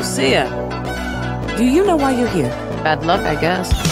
Lucia, do you know why you're here? Bad luck, I guess.